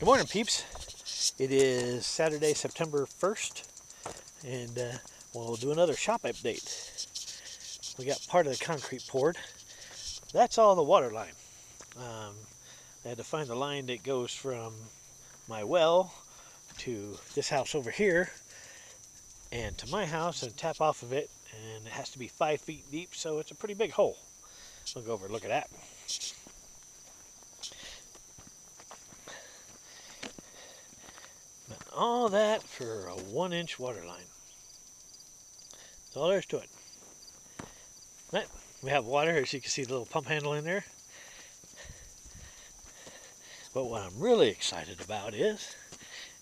Good morning, peeps. It is Saturday, September 1st, and uh, we'll do another shop update. We got part of the concrete poured. That's all the water line. Um, I had to find the line that goes from my well to this house over here and to my house and tap off of it and it has to be five feet deep so it's a pretty big hole. We'll go over and look at that. All that for a one inch water line. That's all there is to it. But we have water, as you can see the little pump handle in there. But what I'm really excited about is,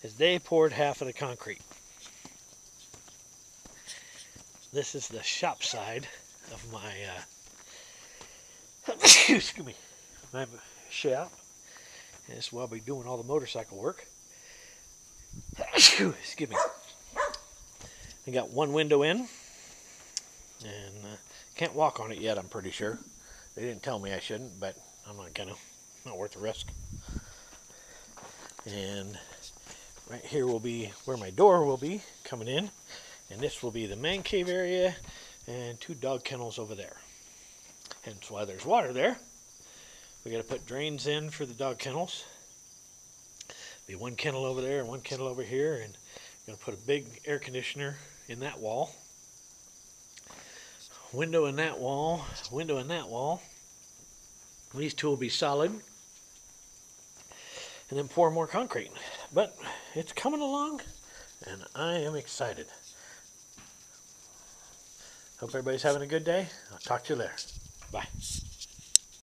is they poured half of the concrete. This is the shop side of my, uh, excuse me, my shop. And this is where I'll be doing all the motorcycle work. Excuse me. I got one window in, and uh, can't walk on it yet. I'm pretty sure. They didn't tell me I shouldn't, but I'm not gonna. Not worth the risk. And right here will be where my door will be coming in, and this will be the man cave area, and two dog kennels over there. Hence why there's water there. We got to put drains in for the dog kennels. Be one kennel over there and one kennel over here, and I'm going to put a big air conditioner in that wall window in that wall, window in that wall. These two will be solid. And then pour more concrete. But it's coming along, and I am excited. Hope everybody's having a good day. I'll talk to you later. Bye.